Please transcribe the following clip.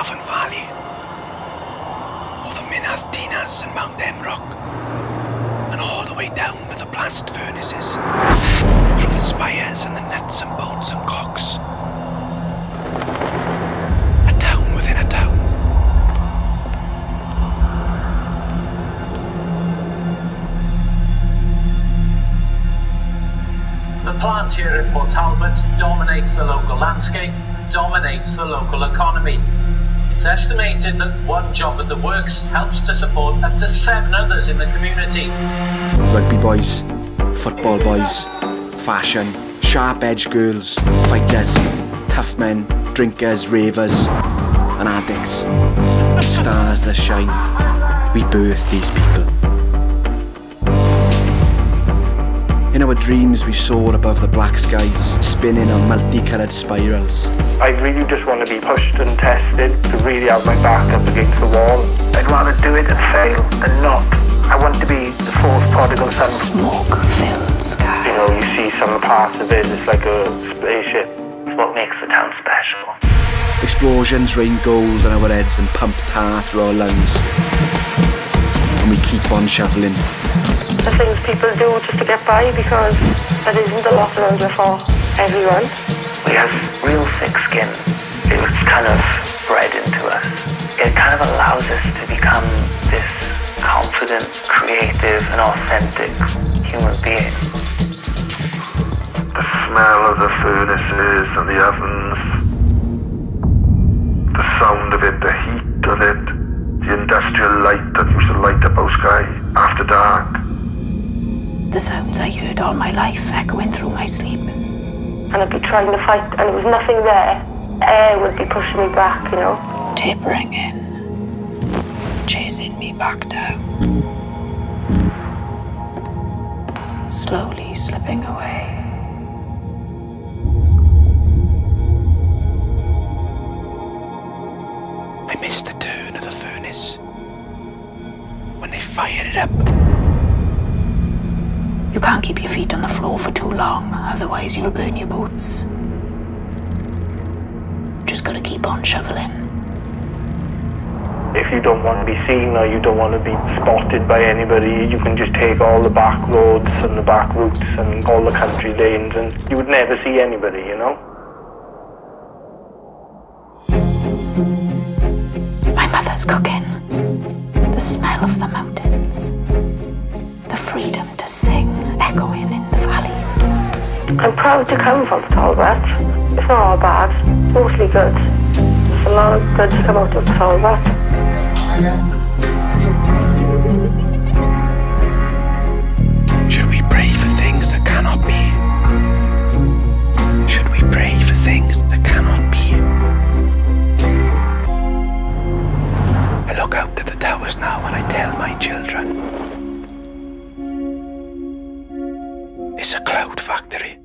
Carvan Valley, over Mynydd Dinas and Mount Emroch, and all the way down to the blast furnaces, through the spires and the nuts and bolts and cocks. A town within a town. The plant here in Port Talbot dominates the local landscape, dominates the local economy. It's estimated that one job at the works helps to support up to seven others in the community. Rugby boys, football boys, fashion, sharp edge girls, fighters, tough men, drinkers, ravers, and addicts. Stars that shine. We birth these people. In our dreams, we soar above the black skies, spinning on multicoloured spirals. I really just want to be pushed and tested to really have my back up against the wall. I'd rather do it and fail than not. I want to be the fourth prodigal son. Smoke-filled sky. You know, you see some parts of it, it's like a spaceship. It's what makes the town special. Explosions rain gold on our heads and pump tar through our lungs. And we keep on shoveling. The things people do just to get by because there isn't a lot around here for everyone. We have real thick skin. It was kind of bred into us. It kind of allows us to become this confident, creative, and authentic human being. The smell of the furnaces and the ovens, the sound of it, the heat of it, the industrial light that used to light up our sky after dark. The sounds I heard all my life echoing through my sleep. And I'd be trying to fight and there was nothing there. Air would be pushing me back, you know. Tapering in. Chasing me back down. Slowly slipping away. I missed the turn of the furnace. When they fired it up, You can't keep your feet on the floor for too long, otherwise you'll burn your boots. Just gotta keep on shoveling. If you don't want to be seen or you don't want to be spotted by anybody, you can just take all the back roads and the back routes and all the country lanes and you would never see anybody, you know? My mother's cooking. The smell of the I'm proud to come from Talbot. It's not all bad, mostly good. There's a lot of good to come out of Talbot. should we pray for things that cannot be? Should we pray for things that cannot be? I look out at the towers now and I tell my children. It's a cloud factory.